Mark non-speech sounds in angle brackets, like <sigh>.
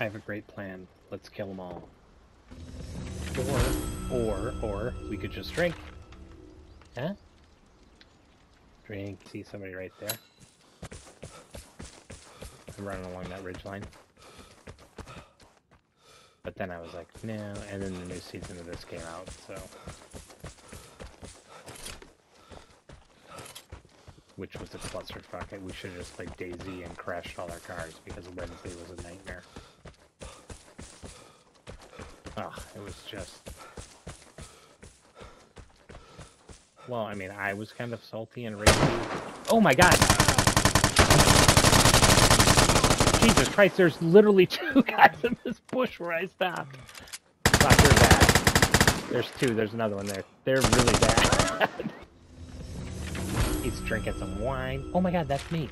I have a great plan. Let's kill them all. Or, or, or, we could just drink. Huh? Drink. See somebody right there. I'm running along that ridge line. But then I was like, no, and then the new season of this came out, so. Which was a clusterfuck. We should have just played DayZ and crashed all our cars because Wednesday was a nightmare. Ugh, it was just. Well, I mean, I was kind of salty and ragey. Oh my god! Jesus Christ, there's literally <laughs> two guys in this bush where I stopped. Fuck, they're bad. There's two, there's another one there. They're really bad. <laughs> He's drinking some wine. Oh my god, that's me.